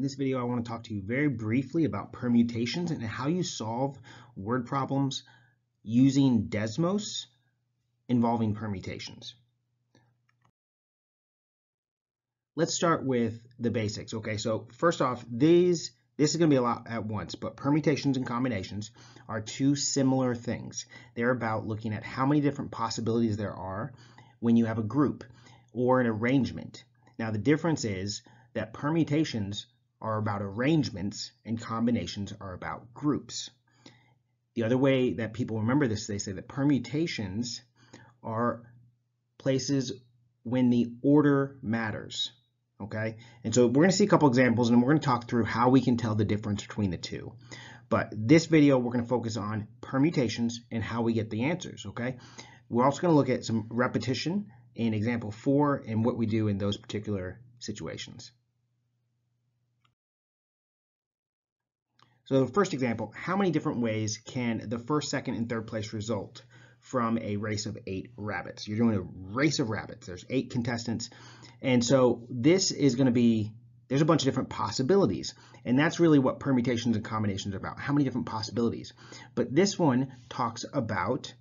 In this video, I want to talk to you very briefly about permutations and how you solve word problems using Desmos involving permutations. Let's start with the basics. Okay, so first off, these this is going to be a lot at once, but permutations and combinations are two similar things. They're about looking at how many different possibilities there are when you have a group or an arrangement. Now, the difference is that permutations are about arrangements and combinations are about groups. The other way that people remember this, they say that permutations are places when the order matters. Okay, and so we're to see a couple examples and we're going to talk through how we can tell the difference between the two. But this video, we're going to focus on permutations and how we get the answers. Okay, we're also going to look at some repetition in example four and what we do in those particular situations. So the first example, how many different ways can the first, second, and third place result from a race of eight rabbits? You're doing a race of rabbits. There's eight contestants. And so this is going to be, there's a bunch of different possibilities. And that's really what permutations and combinations are about. How many different possibilities? But this one talks about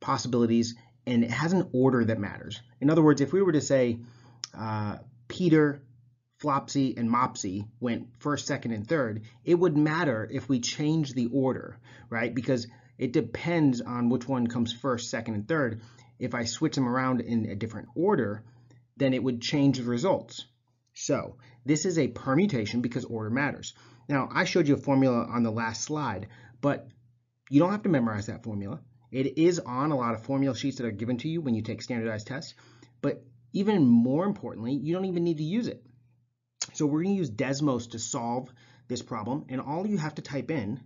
possibilities and it has an order that matters. In other words, if we were to say uh, Peter Flopsy and Mopsy went first, second, and third, it would matter if we change the order, right? Because it depends on which one comes first, second, and third. If I switch them around in a different order, then it would change the results. So this is a permutation because order matters. Now, I showed you a formula on the last slide, but you don't have to memorize that formula. It is on a lot of formula sheets that are given to you when you take standardized tests, but even more importantly, you don't even need to use it. So we're going to use Desmos to solve this problem, and all you have to type in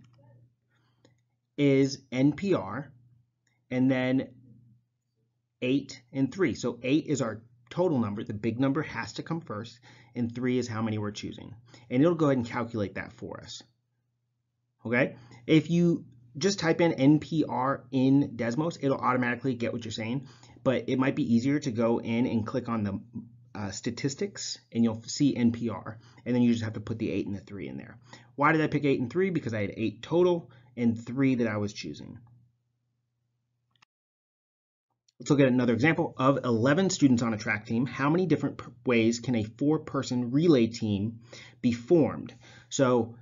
is NPR, and then 8 and 3. So 8 is our total number. The big number has to come first, and 3 is how many we're choosing. And it'll go ahead and calculate that for us. Okay? If you just type in NPR in Desmos, it'll automatically get what you're saying, but it might be easier to go in and click on the uh, statistics and you'll see NPR. And then you just have to put the 8 and the 3 in there. Why did I pick 8 and 3? Because I had 8 total and 3 that I was choosing. Let's look at another example of 11 students on a track team. How many different ways can a four-person relay team be formed? So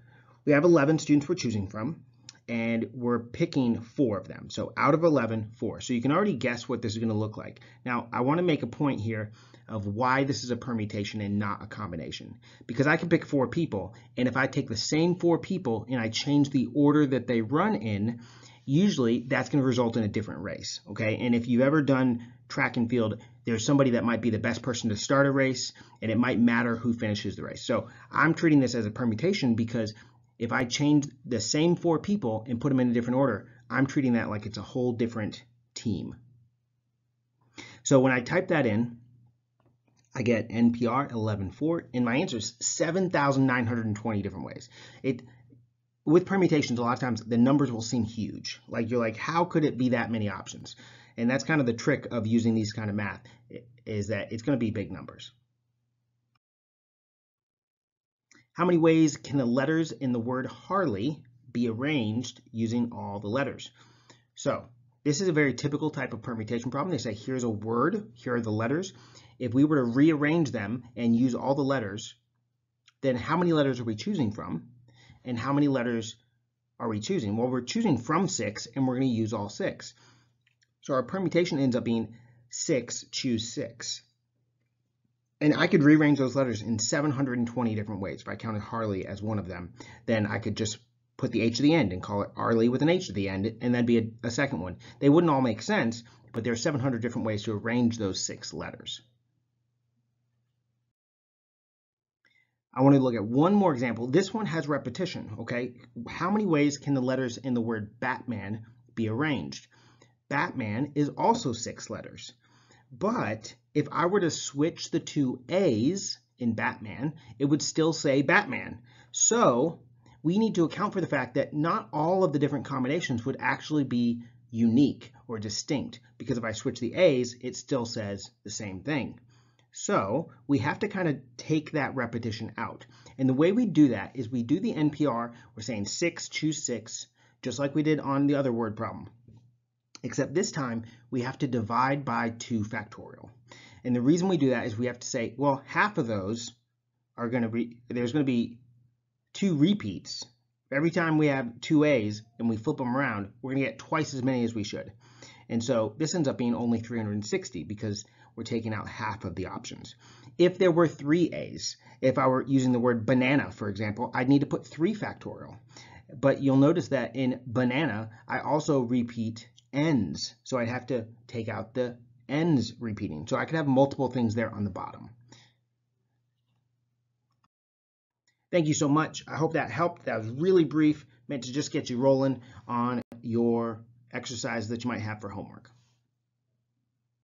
we have 11 students we're choosing from and we're picking four of them. So out of 11, four. So you can already guess what this is going to look like. Now, I want to make a point here of why this is a permutation and not a combination. Because I can pick four people, and if I take the same four people and I change the order that they run in, usually that's going to result in a different race, okay? And if you've ever done track and field, there's somebody that might be the best person to start a race, and it might matter who finishes the race. So I'm treating this as a permutation because if I change the same four people and put them in a different order, I'm treating that like it's a whole different team. So when I type that in, I get NPR 11.4, and my answer is 7,920 different ways. It With permutations, a lot of times the numbers will seem huge. Like you're like, how could it be that many options? And that's kind of the trick of using these kind of math, is that it's going to be big numbers. How many ways can the letters in the word Harley be arranged using all the letters? So this is a very typical type of permutation problem. They say here's a word, here are the letters. If we were to rearrange them and use all the letters, then how many letters are we choosing from? And how many letters are we choosing? Well, we're choosing from six and we're going to use all six. So our permutation ends up being six, choose six. And I could rearrange those letters in 720 different ways. If I counted Harley as one of them, then I could just put the H to the end and call it Arley with an H to the end, and that'd be a, a second one. They wouldn't all make sense, but there are 700 different ways to arrange those six letters. I want to look at one more example. This one has repetition, okay? How many ways can the letters in the word Batman be arranged? Batman is also six letters. But if I were to switch the two A's in Batman, it would still say Batman. So we need to account for the fact that not all of the different combinations would actually be unique or distinct because if I switch the A's, it still says the same thing. So we have to kind of take that repetition out. And the way we do that is we do the NPR, we're saying 6, choose 6, just like we did on the other word problem. Except this time, we have to divide by 2 factorial. And the reason we do that is we have to say, well, half of those are going to be, there's going to be two repeats. Every time we have two A's and we flip them around, we're going to get twice as many as we should. And so this ends up being only 360 because we're taking out half of the options. If there were three A's, if I were using the word banana, for example, I'd need to put 3 factorial. But you'll notice that in banana, I also repeat n's. So I'd have to take out the n's repeating. So I could have multiple things there on the bottom. Thank you so much. I hope that helped. That was really brief, meant to just get you rolling on your exercise that you might have for homework.